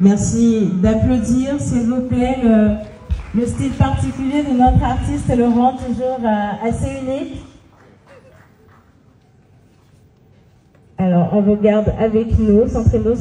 Merci d'applaudir, s'il vous plaît. Le, le, style particulier de notre artiste le rend toujours euh, assez unique. Alors, on vous garde avec nous, centrez-nous